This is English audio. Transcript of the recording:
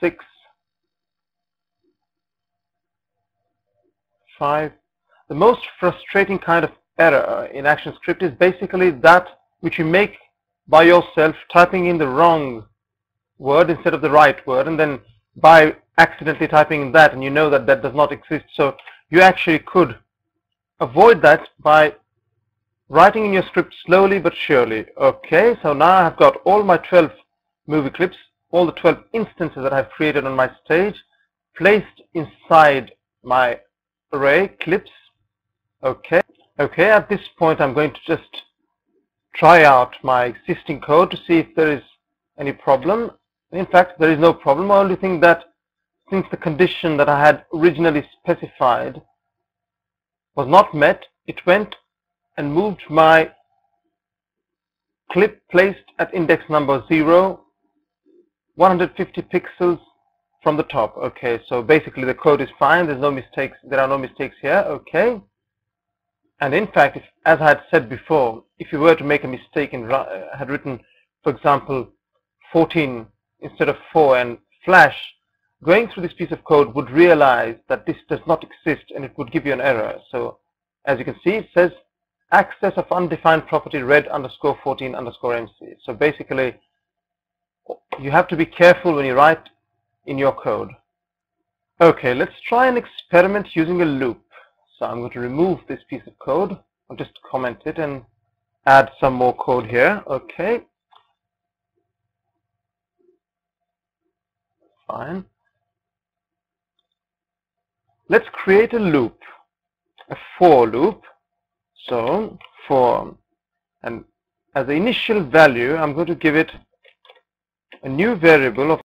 six, five. The most frustrating kind of error uh, in ActionScript is basically that which you make by yourself typing in the wrong word instead of the right word and then by accidentally typing in that and you know that that does not exist. So you actually could avoid that by writing in your script slowly but surely. Okay so now I've got all my 12 movie clips all the 12 instances that I've created on my stage placed inside my array clips. Okay. Okay at this point I'm going to just try out my existing code to see if there is any problem. In fact there is no problem. I only think that since the condition that I had originally specified was not met it went and moved my clip placed at index number 0 150 pixels from the top. Okay so basically the code is fine. There's no mistakes. There are no mistakes here. Okay. And in fact if, as I had said before if you were to make a mistake and uh, had written for example 14 instead of 4 and flash going through this piece of code would realize that this does not exist and it would give you an error. So as you can see it says access of undefined property red underscore 14 underscore mc so basically you have to be careful when you write in your code. Okay let's try an experiment using a loop. So I'm going to remove this piece of code. I'll just comment it and add some more code here. Okay. Fine. Let's create a loop a for loop. So for and as the initial value I'm going to give it new variable of